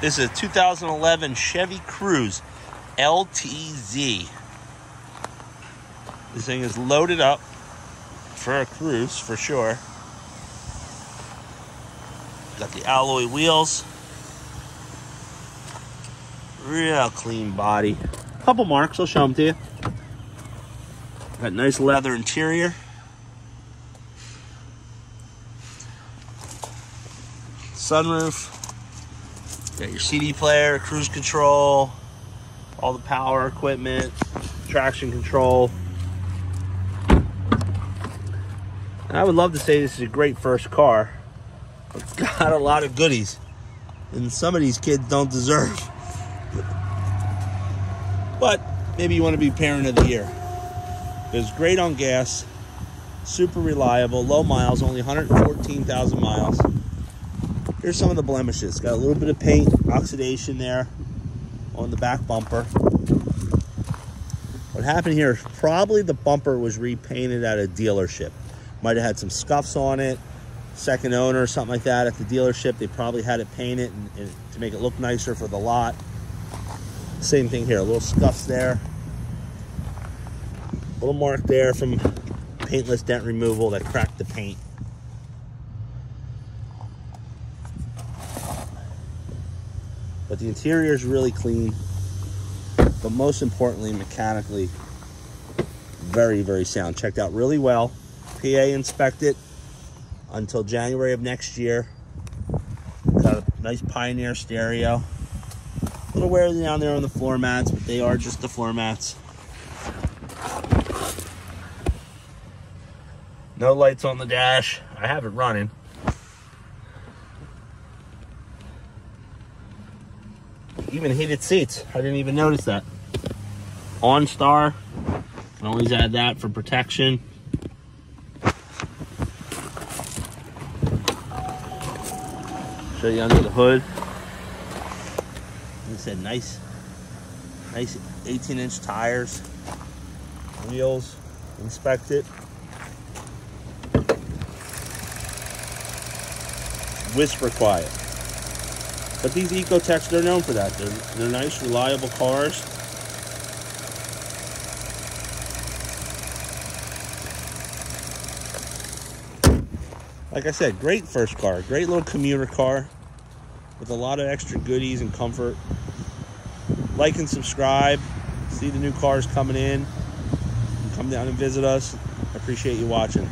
This is a 2011 Chevy Cruze LTZ. This thing is loaded up for a cruise for sure. Got the alloy wheels. Real clean body. Couple marks, I'll show them to you. Got nice leather interior. Sunroof. Got your CD player, cruise control, all the power equipment, traction control. And I would love to say this is a great first car. It's got a lot of goodies. And some of these kids don't deserve. But maybe you want to be parent of the year. It's great on gas, super reliable, low miles, only 114,000 miles. Here's some of the blemishes. Got a little bit of paint, oxidation there on the back bumper. What happened here probably the bumper was repainted at a dealership. Might have had some scuffs on it, second owner, or something like that at the dealership. They probably had it painted and, and to make it look nicer for the lot. Same thing here, a little scuffs there. A little mark there from paintless dent removal that cracked the paint. But the interior is really clean. But most importantly, mechanically, very, very sound. Checked out really well. PA inspected until January of next year. Got a nice Pioneer stereo. A little wear down there on the floor mats, but they are just the floor mats. No lights on the dash. I have it running. Even heated seats. I didn't even notice that. OnStar. Can always add that for protection. Show you under the hood. Like I said, nice, nice 18 inch tires, wheels, inspect it. Whisper quiet. But these Ecotecs, they're known for that. They're, they're nice, reliable cars. Like I said, great first car. Great little commuter car with a lot of extra goodies and comfort. Like and subscribe. See the new cars coming in. Come down and visit us. I appreciate you watching.